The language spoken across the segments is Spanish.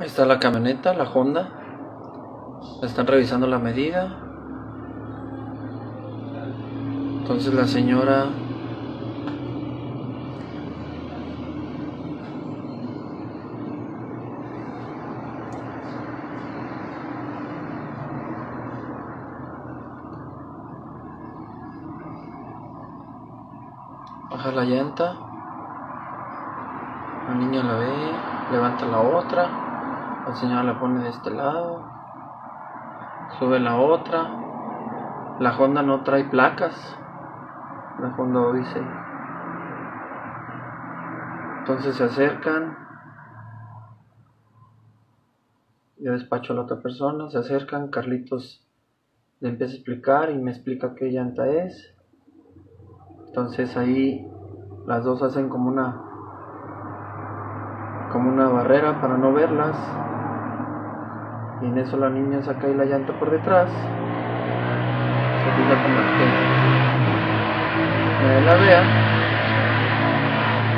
Ahí está la camioneta, la Honda. Están revisando la medida. Entonces la señora baja la llanta. La niña la ve, levanta la otra. La señora la pone de este lado. Sube la otra. La Honda no trae placas. La Honda Odyssey. Entonces se acercan. Yo despacho a la otra persona. Se acercan. Carlitos le empieza a explicar y me explica qué llanta es. Entonces ahí las dos hacen como una como una barrera para no verlas. Y en eso la niña saca ahí la llanta por detrás. Se fija como que nadie la vea.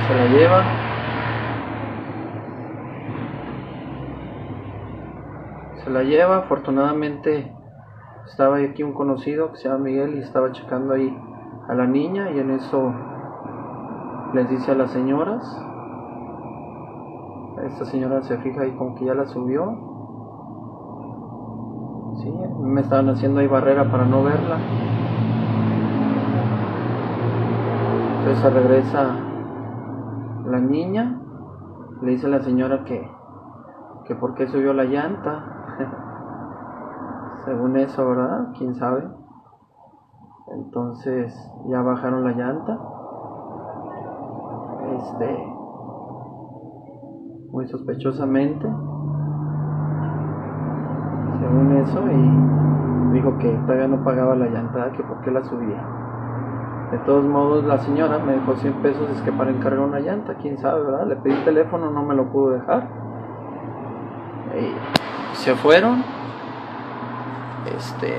Se la lleva. Se la lleva. Afortunadamente estaba aquí un conocido que se llama Miguel y estaba checando ahí a la niña y en eso les dice a las señoras. Esta señora se fija ahí como que ya la subió Sí, me estaban haciendo ahí barrera para no verla. Entonces regresa la niña, le dice a la señora que, que por qué subió la llanta. Según eso, ¿verdad? ¿Quién sabe? Entonces ya bajaron la llanta. Este, muy sospechosamente eso y dijo que todavía no pagaba la llanta, que por qué la subía. De todos modos, la señora me dejó 100 pesos, es que para encargar una llanta, quién sabe, ¿verdad? Le pedí teléfono, no me lo pudo dejar. Y se fueron. Este,